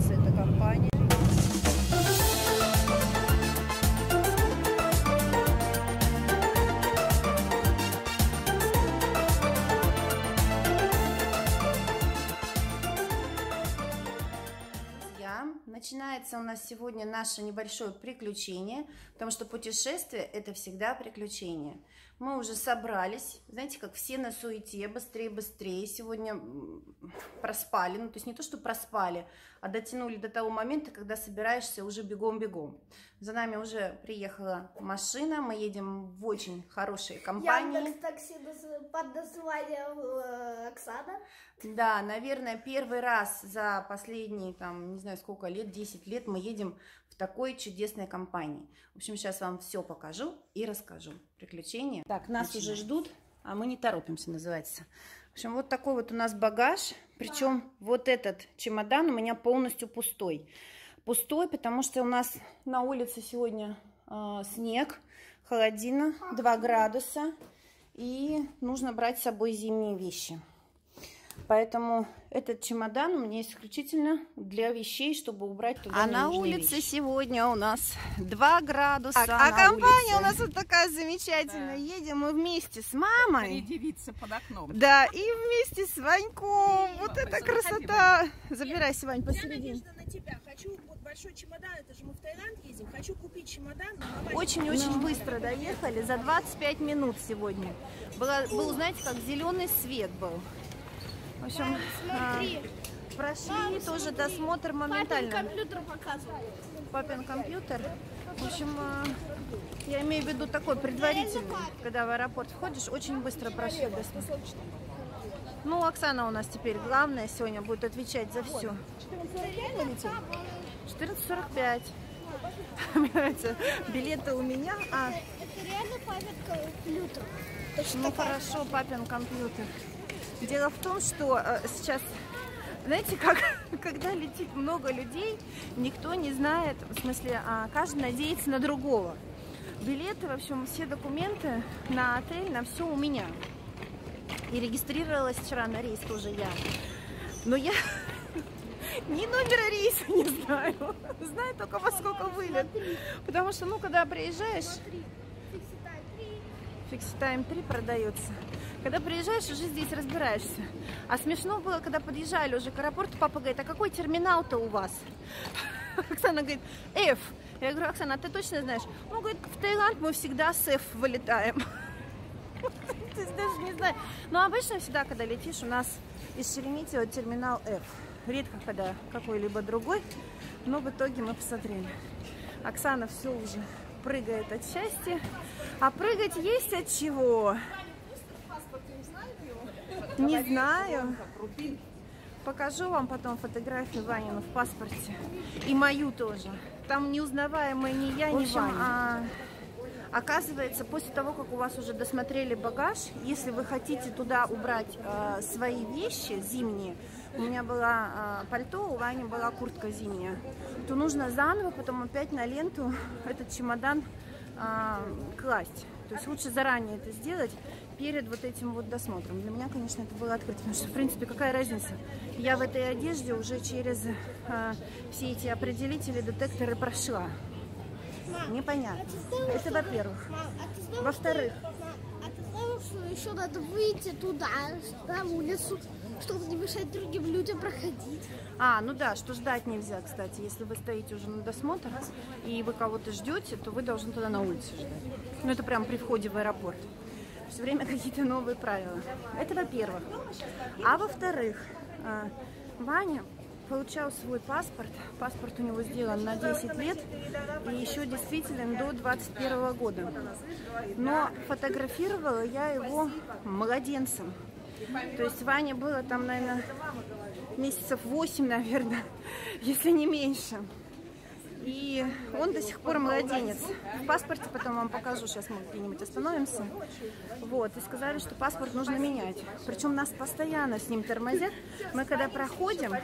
нравится эта компания. Начинается у нас сегодня наше небольшое приключение, потому что путешествие – это всегда приключение. Мы уже собрались, знаете, как все на суете, быстрее, быстрее. Сегодня проспали, ну то есть не то, что проспали, а дотянули до того момента, когда собираешься уже бегом-бегом. За нами уже приехала машина, мы едем в очень хорошей компании. Яндекс такси под названием э, Оксана. Да, наверное, первый раз за последние, там, не знаю сколько лет, 10 лет мы едем в такой чудесной компании. В общем, сейчас вам все покажу и расскажу. Приключения. Так, нас Начинаем. уже ждут, а мы не торопимся, называется. В общем, вот такой вот у нас багаж. Причем вот этот чемодан у меня полностью пустой. Пустой, потому что у нас на улице сегодня э, снег, холодина, 2 градуса. И нужно брать с собой зимние вещи. Поэтому этот чемодан у меня исключительно для вещей, чтобы убрать туда А на улице вещи. сегодня у нас 2 градуса. А, а компания улице. у нас вот такая замечательная. Да. Едем мы вместе с мамой. Три девицы под окном. Да, и вместе с Ваньком. Вот это красота. Забирайся, Вань, посередине. Я на тебя. Хочу вот большой чемодан, это же мы в Таиланд ездим. Хочу купить чемодан. Очень-очень ну. быстро доехали, за 25 минут сегодня. Было, был, знаете, как зеленый свет был. В общем, а, прошли Мам, тоже смотри, досмотр моментально. Папин компьютер показывает. Папин компьютер. В общем, а, я имею в виду такой предварительный, когда в аэропорт входишь, очень быстро прошли досмотр. Ну, Оксана у нас теперь главная сегодня будет отвечать за все. 14.45. Мне нравится, билеты у меня. А... Это реально папин компьютер. Ну хорошо, папин компьютер. Дело в том, что э, сейчас, знаете, как, когда летит много людей, никто не знает, в смысле, а каждый надеется на другого. Билеты, в общем, все документы на отель, на все у меня. И регистрировалась вчера на рейс тоже я. Но я ни номера рейса не знаю. Знаю только во сколько вылет. Потому что, ну, когда приезжаешь... Фикси Тайм 3 продается. Когда приезжаешь, уже здесь разбираешься. А смешно было, когда подъезжали уже к аэропорту, папа говорит, а какой терминал-то у вас? Оксана говорит, F. Я говорю, Оксана, а ты точно знаешь? Он говорит, в Таиланд мы всегда с F вылетаем. Ты даже не знаешь. Но обычно всегда, когда летишь, у нас из Шереметьево терминал F. Редко, когда какой-либо другой. Но в итоге мы посмотрели. Оксана все уже прыгает от счастья. А прыгать есть от чего? Не знаю. Покажу вам потом фотографию Ванину в паспорте. И мою тоже. Там неузнаваемая ни я, ни Ваня. А, оказывается, после того, как у вас уже досмотрели багаж, если вы хотите туда убрать э, свои вещи зимние, у меня было э, пальто, у Вани была куртка зимняя, то нужно заново потом опять на ленту этот чемодан э, класть. То есть лучше заранее это сделать перед вот этим вот досмотром. Для меня, конечно, это было открытие, потому что, в принципе, какая разница? Я в этой одежде уже через э, все эти определители, детекторы прошла. Мам, Непонятно. А это во-первых. А Во-вторых. А что еще надо выйти туда, на улицу, чтобы не мешать другим людям проходить. А, ну да, что ждать нельзя, кстати. Если вы стоите уже на досмотр и вы кого-то ждете, то вы должны туда на улице ждать. Ну это прям при входе в аэропорт. Все время какие-то новые правила. Это во-первых. А во-вторых, а, Ваня получал свой паспорт. Паспорт у него сделан на 10 лет и еще действителен до 21 года. Но фотографировала я его младенцем. То есть Ване было там, наверное, месяцев 8, наверное, если не меньше. И он до сих пор младенец. В паспорте потом вам покажу, сейчас мы где-нибудь остановимся. Вот, и сказали, что паспорт нужно менять. Причем нас постоянно с ним тормозят. Мы когда проходим,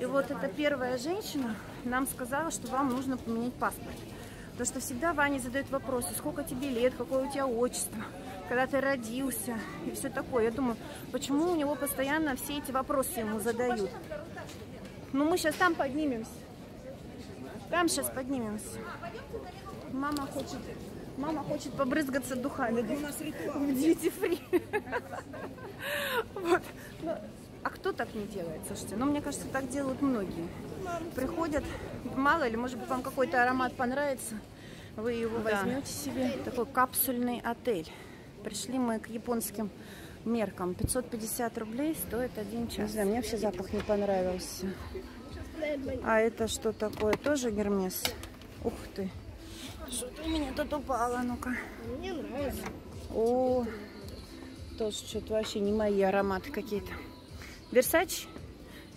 и вот эта первая женщина нам сказала, что вам нужно поменять паспорт. Потому что всегда Ваня задает вопросы, сколько тебе лет, какое у тебя отчество, когда ты родился и все такое. Я думаю, почему у него постоянно все эти вопросы ему задают. Ну, мы сейчас там поднимемся. Там сейчас поднимемся. Мама хочет, мама хочет побрызгаться духами. У нас ритуал. В duty free. Вот. Ну, А кто так не делает? Слушайте, ну, мне кажется, так делают многие. Приходят, мало ли, может быть, вам какой-то аромат понравится, вы его возьмете себе. Такой капсульный отель. Пришли мы к японским меркам. 550 рублей стоит один час. Не знаю, мне вообще запах не понравился. А это что такое? Тоже гермес? Ух ты. Что-то у меня тут упало, ну-ка. Мне нравится. О, тоже что-то вообще не мои ароматы какие-то. Версач?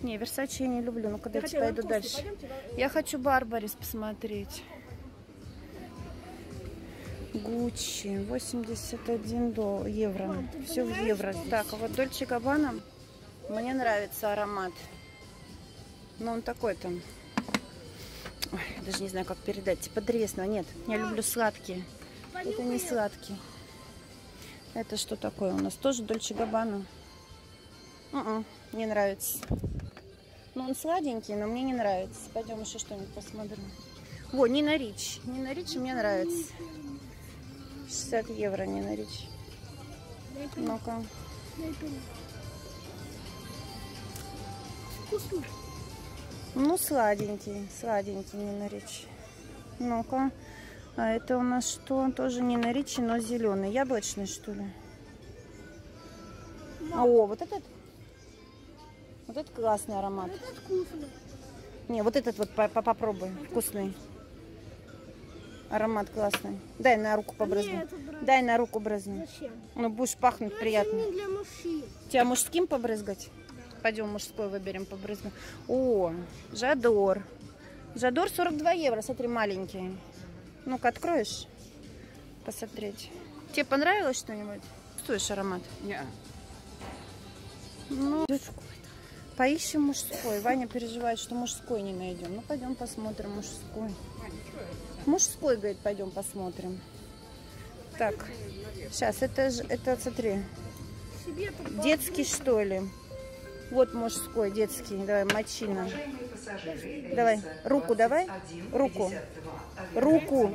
Не, Версач я не люблю. Ну-ка, дайте пойду дальше. Я хочу Барбарис посмотреть. Гуччи, 81 до евро. Все в евро. Так, а вот Дольче Габбана, мне нравится аромат. Но он такой там. Ой, даже не знаю, как передать. Типа древесного. Нет, я люблю сладкие. Это не сладкий. Это что такое у нас? Тоже Дольче Габбана. М-м, Не нравится. Ну, он сладенький, но мне не нравится. Пойдем еще что-нибудь посмотрим. Во, Нина Рич. Нина Рич мне нравится. 60 евро Нина Рич. Ну-ка. Вкусно. Ну, сладенький. Сладенький Нина Рич. Ну-ка. А это у нас что? Тоже Нина Ричи, но зеленый. Яблочный, что ли? А, О, вот этот. Вот этот классный аромат. Это вкусно. Не, вот этот вот по- по- попробуй. Вкусный. Аромат классный. Дай на руку побрызну. Это. Дай на руку брызну. Зачем? Ну, будешь пахнуть приятно. Это не для мужчин. Тебя мужским побрызгать? Пойдем мужской выберем, побрызну. О, Жадор. Жадор 42 евро, смотри, маленький. Ну-ка, откроешь? Посмотреть. Тебе понравилось что-нибудь? Чувствуешь аромат? Не. Ну, поищем мужской. Ваня переживает, что мужской не найдем. Ну, пойдем посмотрим мужской. Мужской, говорит, пойдем посмотрим. Так, сейчас, это же, это, смотри, детский, что ли? Вот мужской, детский. Давай, мочина. Давай, руку давай. Руку. Руку.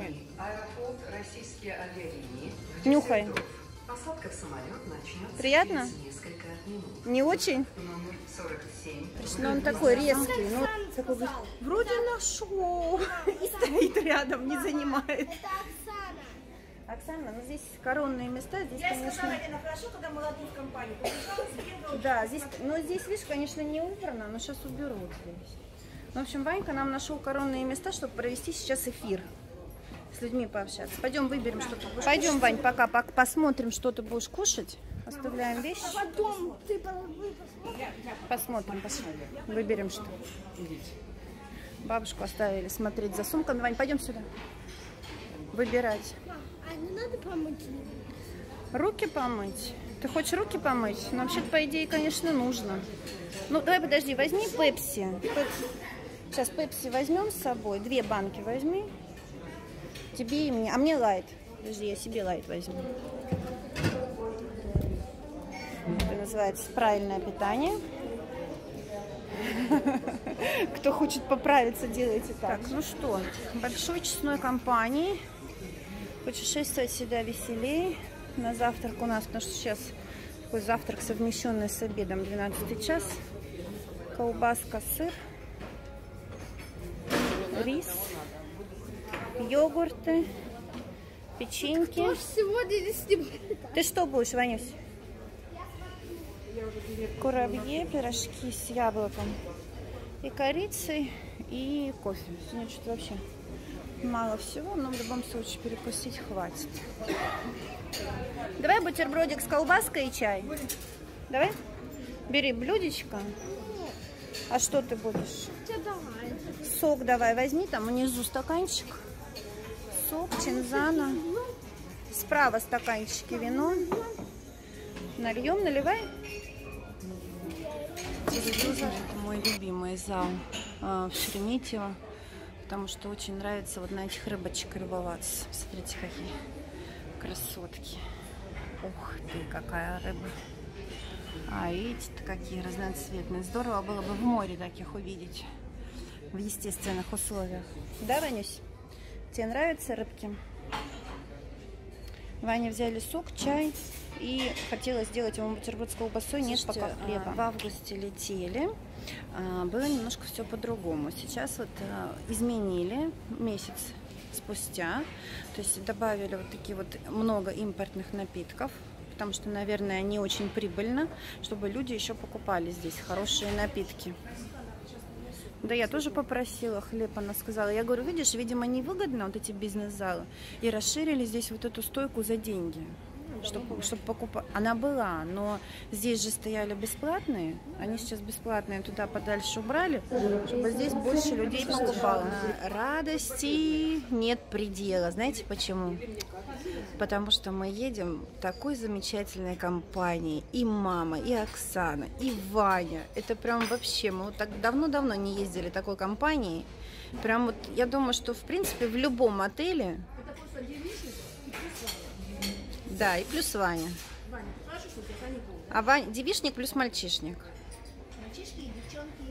Нюхай. Приятно? Не очень? Номер 47. Но он такой резкий. Ну, такой вроде нашел. И стоит рядом, не занимает. Оксана. Ну здесь коронные места, здесь, Я конечно... сказала, Лена, хорошо, когда молодую в. Побежала, съездила. Да, здесь, но здесь, видишь, конечно, не убрано, но сейчас уберут здесь. Ну, в общем, Ванька нам нашел коронные места, чтобы провести сейчас эфир. С людьми пообщаться. Пойдем выберем что-то. Пойдем, Вань, пока пок- посмотрим, что ты будешь кушать. Оставляем вещи. Потом ты по- вы посмотрите. Посмотрим, посмотрим. Выберем что. Бабушку оставили смотреть за сумками. Вань, пойдем сюда. Выбирать. Не надо помыть? Руки помыть. Ты хочешь руки помыть? Ну, вообще-то, по идее, конечно, нужно. Ну, давай, подожди, возьми пепси. Сейчас пепси возьмем с собой. Две банки возьми. Тебе и мне. А мне лайт. Подожди, я себе лайт возьму. Это называется правильное питание. Кто хочет поправиться, делайте так. Так, ну что, большой честной компании. Путешествовать всегда веселее. На завтрак у нас, потому что сейчас такой завтрак совмещенный с обедом, 12 час. Колбаска, сыр, рис, йогурты, печеньки. Кто ж сегодня не снимает? Ты что будешь, Ванюсь? Курабье, пирожки с яблоком и корицей, и кофе. Сегодня что-то вообще мало всего, но в любом случае перекусить хватит. Давай бутербродик с колбаской и чай. Давай. Бери блюдечко. А что ты будешь? Сок давай возьми, там внизу стаканчик. Сок, чинзана. Справа стаканчики вино. Нальем, наливай. Телевизор, мой любимый зал а, в Шереметьево, потому что очень нравится вот на этих рыбочек рыбоваться. Смотрите, какие красотки. Ух ты, какая рыба. А эти-то какие разноцветные. Здорово было бы в море таких увидеть. В естественных условиях. Да, Ванюсь? Тебе нравятся рыбки? Ваня взяли сок, чай и хотела сделать ему бутерброд с колбасой, нет пока хлеба. В августе летели, а, было немножко все по-другому. Сейчас вот а, изменили месяц спустя, то есть добавили вот такие вот много импортных напитков, потому что, наверное, не очень прибыльно, чтобы люди еще покупали здесь хорошие напитки. Да, я тоже попросила хлеб, она сказала. Я говорю, видишь, видимо, невыгодно вот эти бизнес-залы. И расширили здесь вот эту стойку за деньги чтобы, чтобы покупать. Она была, но здесь же стояли бесплатные. Они сейчас бесплатные туда подальше убрали, чтобы здесь больше людей покупало. Радости нет предела. Знаете почему? Потому что мы едем такой замечательной компанией. И мама, и Оксана, и Ваня. Это прям вообще, мы вот так давно-давно не ездили такой компанией. Прям вот, я думаю, что в принципе в любом отеле да, и плюс Ваня. Ваня, каникулы. А Ваня, девишник плюс мальчишник. Мальчишки и девчонки.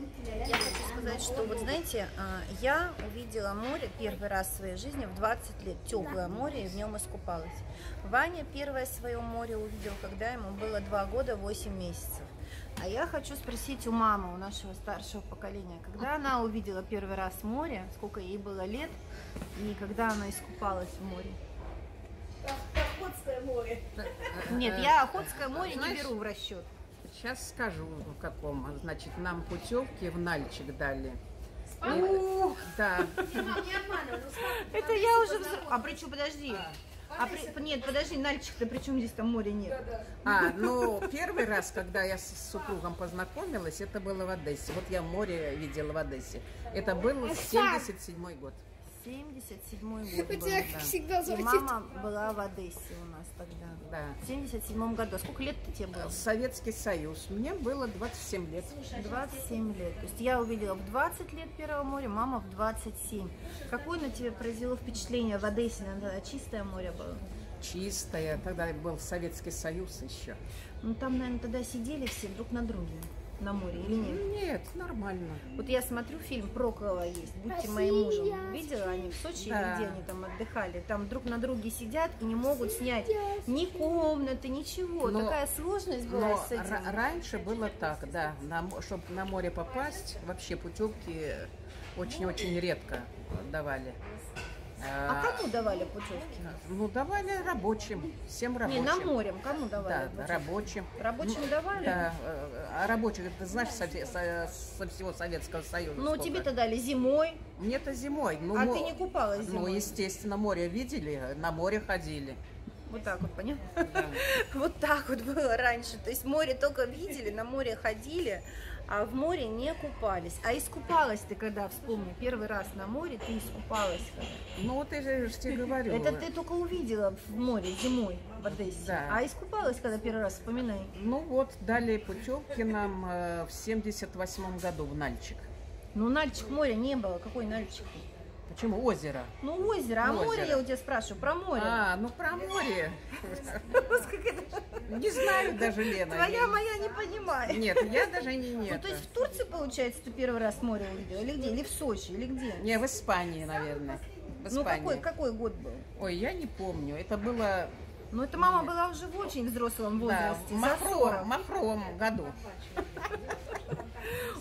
Я хочу сказать, что вот знаете, а, я увидела море первый раз в своей жизни в 20 лет, теплое море, и в нем искупалась. Ваня первое свое море увидел, когда ему было 2 года 8 месяцев. А я хочу спросить у мамы, у нашего старшего поколения, когда она увидела первый раз море, сколько ей было лет, и когда она искупалась в море? Охотское море. Нет, я Охотское море не беру в расчет. Сейчас скажу, в каком. Значит, нам путевки в Нальчик дали. Ух, Да. Это я уже... А при чем, подожди. А при- Нет, подожди, Нальчик-то при чем здесь там моря нет? А, ну, первый раз, когда я с супругом познакомилась, это было в Одессе. Вот я море видела в Одессе. Это был 77 год. 77 год У был, тебя, да. всегда, И звучит. мама была в Одессе у нас тогда. Да. В 77 году. А Сколько лет тебе было? Советский Союз. Мне было 27 лет. 27 лет. То есть я увидела в 20 лет Первого моря, мама в 27. Какое на тебя произвело впечатление в Одессе? Наверное, чистое море было? Чистая. Тогда был Советский Союз еще. Ну там, наверное, тогда сидели все друг на друге на море или нет? Нет, нормально. Вот я смотрю фильм Прокола есть, будьте моим мужем. Видела они в Сочи Да. или где они там отдыхали? Там друг на друге сидят и не могут снять ни комнаты, ничего. Но- Такая сложность была Но с этим. ра- раньше было так, да. чтобы на море попасть, вообще путевки очень-очень редко давали. А кому давали путевки? Ну, давали рабочим, всем Не, рабочим. на море кому давали? Да, путевки? рабочим. Рабочим давали? Да, э, а рабочих, ты знаешь, со, со- со всего Советского Союза Ну, тебе-то дали зимой, Мне-то зимой. Ну, а мо- ты не купалась Ну, зимой. естественно, море видели, на море ходили. Вот так вот, понятно? Вот так вот было раньше. То есть море только видели, на море ходили, а в море не купались. А искупалась ты когда, вспомни, первый раз на море ты искупалась. Ну, вот я же тебе говорю. Это ты только увидела в море зимой в Одессе. Да. А искупалась когда первый раз, вспоминай. Ну, вот дали путевки нам э, в 78 году в Нальчик. Ну, Нальчик моря не было. Какой Нальчик? Почему? Озеро. Ну, озеро. А Озеро. море я у тебя спрашиваю, про море. А, ну про море. Не знаю даже, Лена. Твоя моя не понимает. Нет, я даже не Ну, нет. то есть в Турции, получается, ты первый раз море увидела? Или где? Или в Сочи? Или где? Не, в Испании, наверное. В Ну, какой, какой год был? Ой, я не помню. Это было Ну, это мама была уже в очень взрослом да, возрасте, в махровом, 40. махровом году.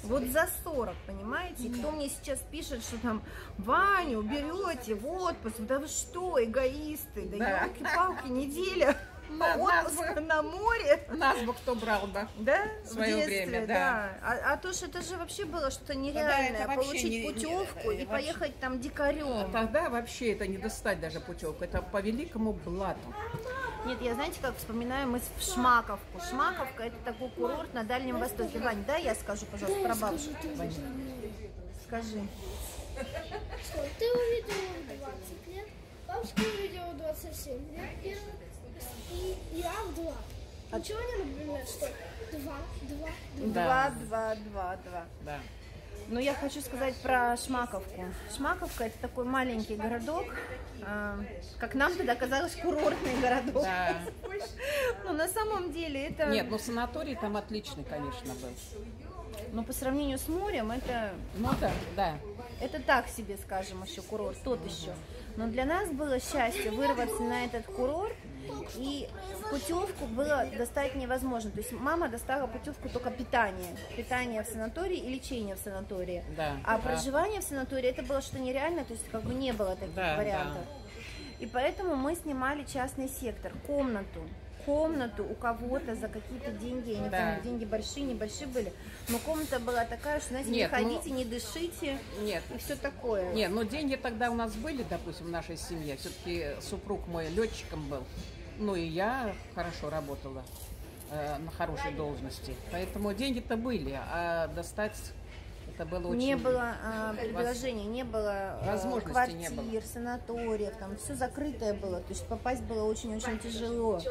Вот за 40, понимаете? И кто мне сейчас пишет, что там Ваню берете в отпуск, да вы что, эгоисты, Да. елки-палки, неделя На- отпуск нас бы- на море. Нас бы кто брал бы. Да, В своё детстве, время, да. А, а то, что это же вообще было что-то нереальное, вообще получить не- не- путевку э, и вообще. поехать там дикарем. Тогда вообще это не достать даже путевку. Это по великому блату. Нет, я знаете, как вспоминаю, мы в Шмаковку. Шмаковка это такой курорт на Дальнем Востоке. Вань, да, я скажу, пожалуйста, про бабушку. Вань, скажи. Что, ты увидела в 20 лет, бабушка увидела в 27 лет, и я в 2. Ничего не например, что 2, 2, 2. Да. Два, два, два, два. Да. Но я хочу сказать про Шмаковку. Шмаковка это такой маленький городок, а, как нам тогда казалось, курортный городок. Да. Но на самом деле это... Нет, ну санаторий там отличный, конечно, был. Но по сравнению с морем это, Ну да, да. это так себе, скажем, еще курорт, тот еще. Но для нас было счастье вырваться на этот курорт, и путевку было достать невозможно. То есть мама достала путевку только питание. Питание в санатории и лечение в санатории. Да, а да. проживание в санатории это было что нереально, то есть как бы не было таких Да, вариантов. И поэтому мы снимали частный сектор, комнату. Комнату у кого-то за какие-то деньги, я не Да. помню, деньги большие, небольшие были, но комната была такая, что, знаете, Нет, не ну- ходите, не дышите Нет, и все такое. Нет, ну деньги тогда у нас были, допустим, в нашей семье. Все-таки супруг мой летчиком был. Ну и я хорошо работала э, на хорошей должности. Поэтому деньги-то были, а достать это было очень... Не было а, предложений, не было Возможностей квартир, не было. санаториев, там все закрытое было, то есть попасть было очень-очень тяжело.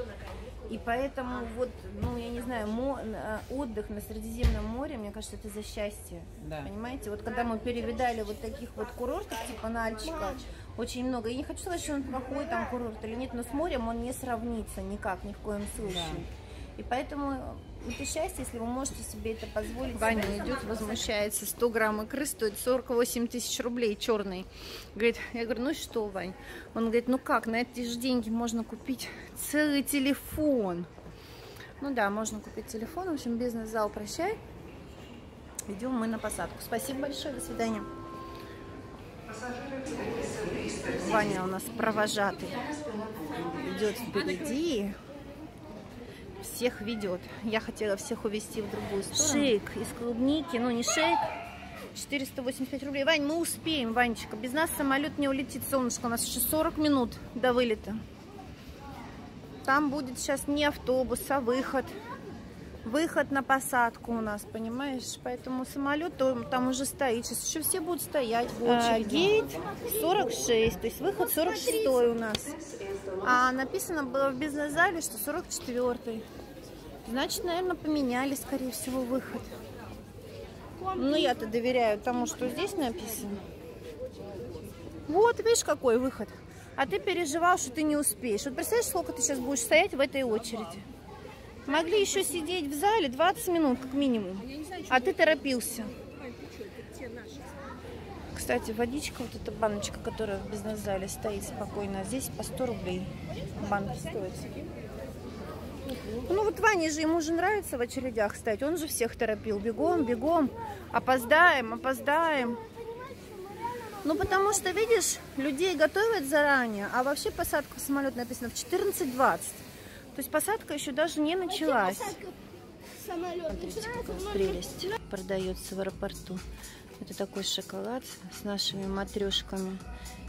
И поэтому вот, ну, я не знаю, мо- а, отдых на Средиземном море, мне кажется, это за счастье. Да. Понимаете? Вот когда мы перевидали вот таких вот курортов, типа Нальчика, очень много. Я не хочу сказать, что он плохой там курорт или нет, но с морем он не сравнится никак, ни в коем случае. И поэтому это счастье, если вы можете себе это позволить. Ваня идет, возмущается. 100 грамм икры стоит 48 тысяч рублей, черный. Говорит, я говорю, ну что, Вань? Он говорит, ну как, на эти же деньги можно купить целый телефон. Ну да, можно купить телефон. В общем, бизнес-зал, прощай. Идем мы на посадку. Спасибо большое, до свидания. Ваня у нас провожатый. Идет впереди. Всех ведет. Я хотела всех увезти в другую сторону. Шейк из клубники. Ну, не шейк. 485 рублей. Вань, мы успеем, Ванечка. Без нас самолет не улетит, солнышко. У нас еще 40 минут до вылета. Там будет сейчас не автобус, а выход. Выход на посадку у нас, понимаешь? Поэтому самолет там уже стоит. Сейчас еще все будут стоять в очереди. гейт 46, то есть выход 46 у нас. А написано было в бизнес-зале, что 44. Значит, наверное, поменяли, скорее всего, выход. Ну, я-то доверяю тому, что здесь написано. Вот, видишь, какой выход. А ты переживал, что ты не успеешь. Вот представляешь, сколько ты сейчас будешь стоять в этой очереди? Могли еще сидеть в зале 20 минут, как минимум. А ты торопился. Кстати, водичка, вот эта баночка, которая в бизнес-зале стоит спокойно, здесь по 100 рублей банка стоит. Ну вот Ване же, ему же нравится в очередях стоять. Он же всех торопил. Бегом, бегом. Опоздаем, опоздаем. Ну, потому что, видишь, людей готовят заранее, а вообще посадка в самолет написано в 14.20. То есть посадка еще даже не началась. Смотрите, какая прелесть продается в аэропорту. Это такой шоколад с нашими матрешками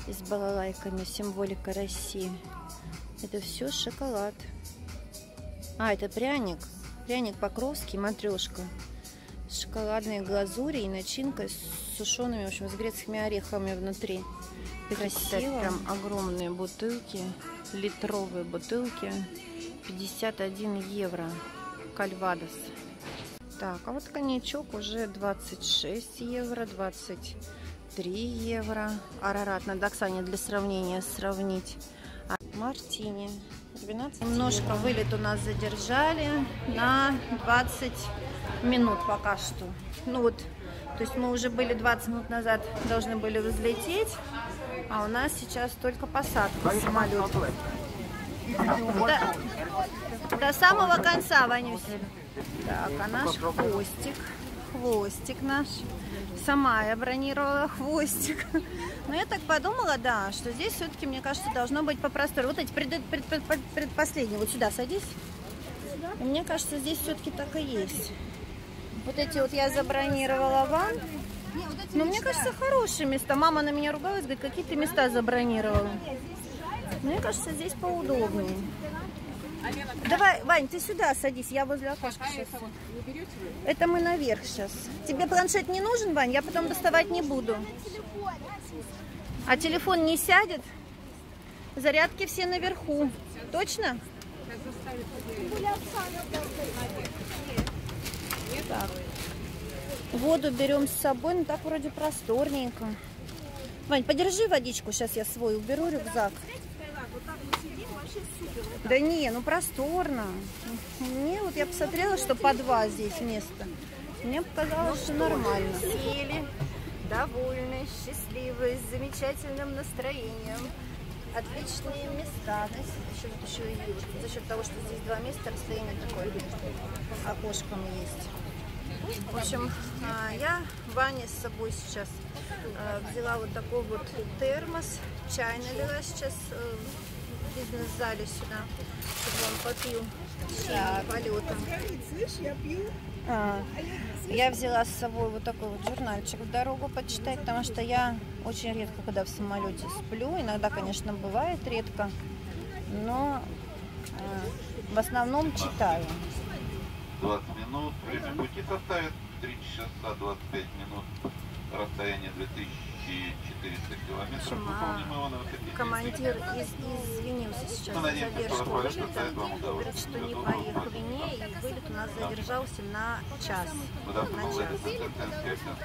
и с балалайками, символика России. Это все шоколад. А, это пряник. Пряник Покровский, матрешка. С шоколадной глазурью и начинкой с сушеными, в общем, с грецкими орехами внутри. Красиво. Прям огромные бутылки, литровые бутылки. 51 евро. Кальвадос. Так, а вот коньячок уже 26 евро, 23 евро. Арарат на Доксане для сравнения сравнить. А Мартини 12 Немножко вылет у нас задержали на 20 минут пока что. Ну вот, то есть мы уже были 20 минут назад, должны были взлететь, а у нас сейчас только посадка самолета. До, до самого конца, Ванюсь. Так, а наш хвостик, хвостик наш. Сама я бронировала хвостик. Но я так подумала, да, что здесь все-таки, мне кажется, должно быть попросторнее. Вот эти пред, пред- пред- пред- предпоследние, вот сюда садись. Мне кажется, здесь все-таки так и есть. Вот эти вот я забронировала вам. Но мне кажется, хорошие места. Мама на меня ругалась, говорит, какие ты места забронировала. Мне кажется, здесь поудобнее. Давай, Вань, ты сюда садись, я возле окошка сейчас. Это мы наверх сейчас. Тебе планшет не нужен, Вань? Я потом доставать не буду. А телефон не сядет? Зарядки все наверху. Точно? Так. Воду берем с собой, ну так вроде просторненько. Вань, подержи водичку, сейчас я свой уберу рюкзак. Да не, ну просторно. Не, вот я посмотрела, что по два здесь места. Мне показалось, что нормально. Сели, довольные, счастливые, с замечательным настроением. Отличные места. Знаете, счет, еще и за счет того, что здесь два места, расстояние такое окошком есть. В общем, а, я Ване с собой сейчас а, взяла вот такой вот термос. Чай налила сейчас э, бизнес-зале сюда, чтобы он попил течение полета. А, Я взяла с собой вот такой вот журнальчик в дорогу почитать, потому что я очень редко, когда в самолете сплю, иногда, конечно, бывает редко, но э, в основном читаю. 20 минут. Время пути составит 3 часа 25 минут. Расстояние 2400 километров. Общем, а, Выполним его на высоте 10 Командир из, извинился сейчас за задержку вылета. Говорит, что не по их вине, и вылет у нас задержался на час. Куда На час.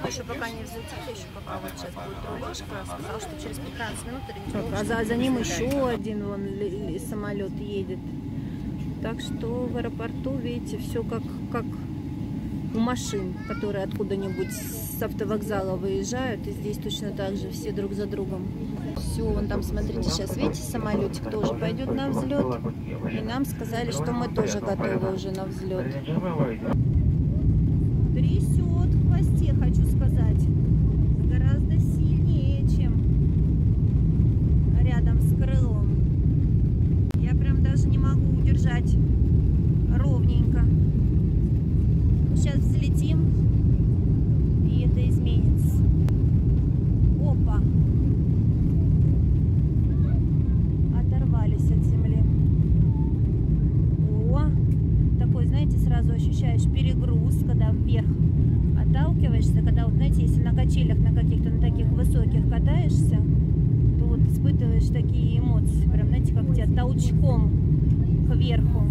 Мы еще пока не взлетели, еще пока вот сейчас будет рулежка. Сказал, что через 15 минут А ориентировочно. за, за ним еще один вон самолет едет. Так что в аэропорту, видите, все как, как машин, которые откуда-нибудь с автовокзала выезжают. И здесь точно так же, все друг за другом. Все, вон там, смотрите, сейчас, видите, самолетик тоже пойдет на взлет. И нам сказали, что мы тоже готовы уже на взлет. Трясет в хвосте, хочу сказать. Гораздо сильнее, чем рядом с крылом. Я прям даже не могу удержать ровненько. Сейчас взлетим, и это изменится. Опа! Оторвались от земли. О! Такой, знаете, сразу ощущаешь перегруз, когда вверх отталкиваешься, когда, вот, знаете, если на качелях на каких-то на таких высоких катаешься, то вот испытываешь такие эмоции, прям, знаете, как тебя толчком кверху.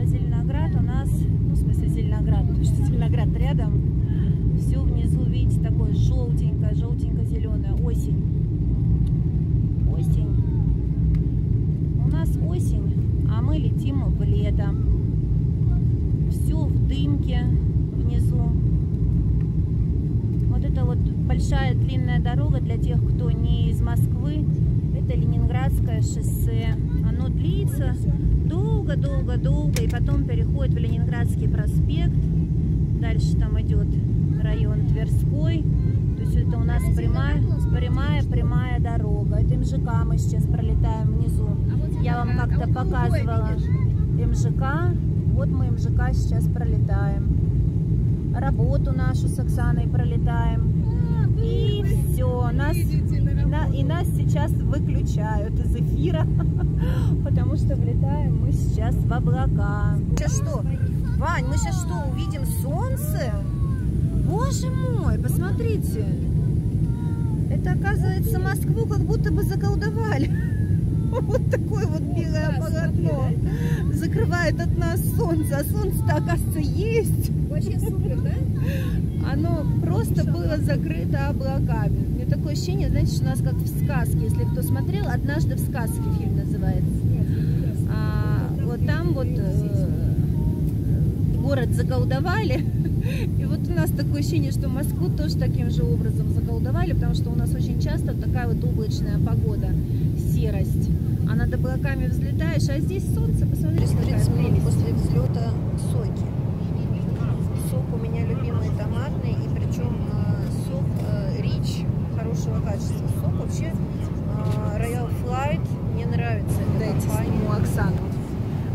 А Зеленоград у нас, ну, в смысле Зеленоград, потому что Зеленоград рядом, все внизу, видите, такое желтенькое, желтенько-зеленое, осень. Осень. У нас осень, а мы летим в лето. Все в дымке внизу. Вот это вот большая длинная дорога для тех, кто не из Москвы. Это Ленинградское шоссе. Оно длится долго-долго-долго и потом переходит в Ленинградский проспект. Дальше там идет район Тверской. То есть это у нас прямая, прямая, прямая дорога. Это МЖК мы сейчас пролетаем внизу. Я вам как-то показывала МЖК. Вот мы МЖК сейчас пролетаем. Работу нашу с Оксаной пролетаем. И все, нас, и, на- и нас сейчас выключают из эфира, потому что влетаем мы сейчас в облака. Сейчас что? Вань, мы сейчас что, увидим солнце? Боже мой, посмотрите. Это, оказывается, Москву как будто бы заколдовали. Вот такое вот белое полотно закрывает от нас солнце, а солнце-то, оказывается, есть. Вообще супер, да? Оно просто было закрыто облаками. У меня такое ощущение, знаете, что у нас как в сказке. Если кто смотрел, «Однажды в сказке» фильм называется. А, вот там вот э, город заколдовали. И вот у нас такое ощущение, что Москву тоже таким же образом заколдовали, потому что у нас очень часто такая вот облачная погода, серость. А над облаками взлетаешь, а здесь солнце, посмотрите, Через какая 30 минут прелесть. после взлета соки. Сок у меня любимый томатный, и причем э, сок э, рич хорошего качества. Сок вообще э, Royal Flight мне нравится. Дайте компания. сниму Оксану.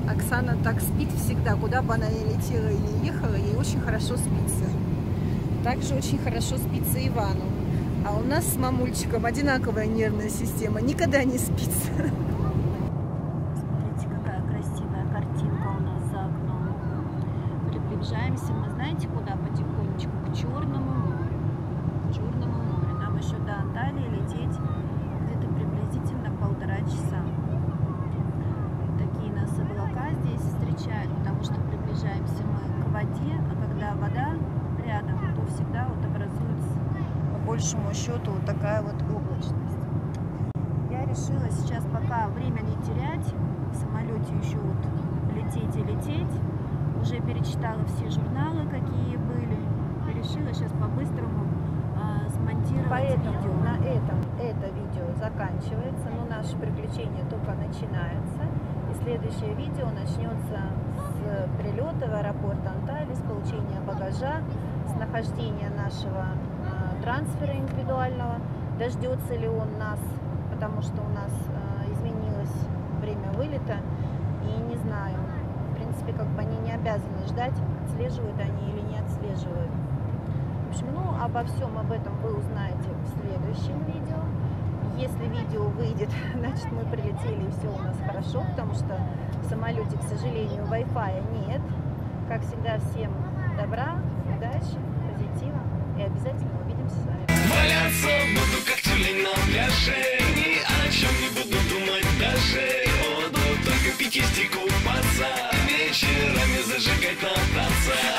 Оксана так спит всегда, куда бы она ни летела и не ехала, ей очень хорошо спится. Также очень хорошо спится Ивану. А у нас с мамульчиком одинаковая нервная система, никогда не спится. Смотрите, какая красивая картинка у нас за окном. Приближаемся мы, знаете, куда потихонечку? К Черному морю. К Черному морю. Нам еще до Анталии лететь где-то приблизительно полтора часа. Такие нас облака здесь встречают, потому что приближаемся мы к воде, а когда вода рядом, большему счету вот такая вот облачность. Я решила сейчас пока время не терять, в самолете еще вот лететь и лететь. Уже перечитала все журналы, какие были. И решила сейчас по-быстрому а, смонтировать Поэтому видео. на этом это видео заканчивается, но наши приключения только начинаются. И следующее видео начнется с прилета в аэропорт Анталии, с получения багажа, с нахождения нашего э, трансфера индивидуального. Дождется ли он нас, потому что у нас э, изменилось время вылета. И не знаю, в принципе, как бы они не обязаны ждать, отслеживают они или не отслеживают. В общем, ну, обо всем об этом вы узнаете в следующем видео. Если видео выйдет, значит мы прилетели и все у нас хорошо, потому что в самолете, к сожалению, Wi-Fi нет. Как всегда, всем добра, удачи, позитива и обязательно. Валяться буду как тюлень на пляже Ни о чем не буду думать даже Буду только пить и купаться Вечерами зажигать на танцах